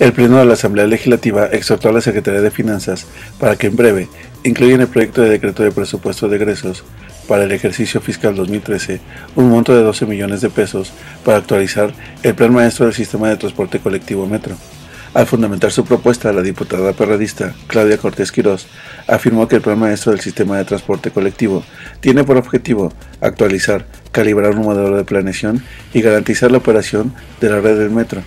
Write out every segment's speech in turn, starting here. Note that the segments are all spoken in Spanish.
El Pleno de la Asamblea Legislativa exhortó a la Secretaría de Finanzas para que en breve incluya en el proyecto de decreto de presupuesto de egresos para el ejercicio fiscal 2013 un monto de 12 millones de pesos para actualizar el plan maestro del sistema de transporte colectivo Metro. Al fundamentar su propuesta, la diputada perradista Claudia Cortés Quirós afirmó que el plan maestro del sistema de transporte colectivo tiene por objetivo actualizar, calibrar un modelo de planeación y garantizar la operación de la red del metro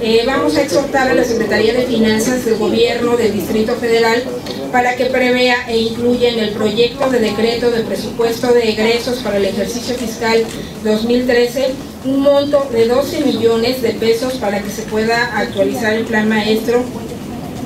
eh, vamos a exhortar a la Secretaría de Finanzas del Gobierno del Distrito Federal para que prevea e incluya en el proyecto de decreto de presupuesto de egresos para el ejercicio fiscal 2013 un monto de 12 millones de pesos para que se pueda actualizar el plan maestro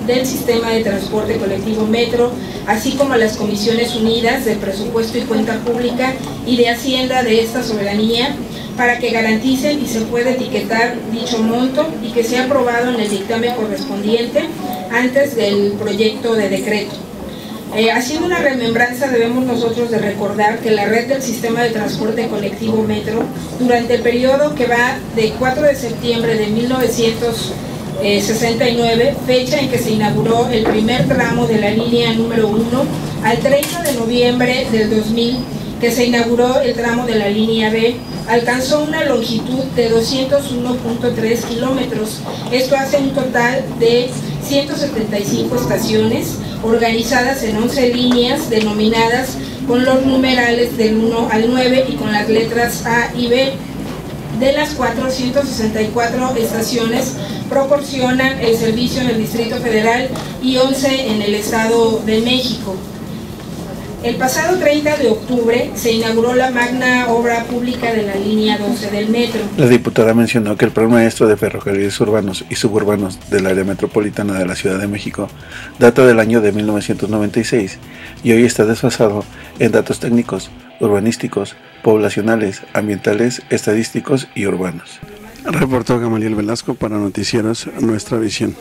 del sistema de transporte colectivo Metro, así como las comisiones unidas de presupuesto y cuenta pública y de Hacienda de esta soberanía, para que garanticen y se pueda etiquetar dicho monto y que sea aprobado en el dictamen correspondiente antes del proyecto de decreto. Eh, haciendo una remembranza debemos nosotros de recordar que la red del sistema de transporte colectivo Metro durante el periodo que va de 4 de septiembre de 1969, fecha en que se inauguró el primer tramo de la línea número 1, al 30 de noviembre del 2000, que se inauguró el tramo de la línea B, alcanzó una longitud de 201.3 kilómetros. Esto hace un total de 175 estaciones organizadas en 11 líneas denominadas con los numerales del 1 al 9 y con las letras A y B. De las 464 estaciones proporcionan el servicio en el Distrito Federal y 11 en el Estado de México. El pasado 30 de octubre se inauguró la magna obra pública de la línea 12 del metro. La diputada mencionó que el plan maestro de ferrocarriles urbanos y suburbanos del área metropolitana de la Ciudad de México data del año de 1996 y hoy está desfasado en datos técnicos, urbanísticos, poblacionales, ambientales, estadísticos y urbanos. Reportó Gamaliel Velasco para Noticieros Nuestra Visión.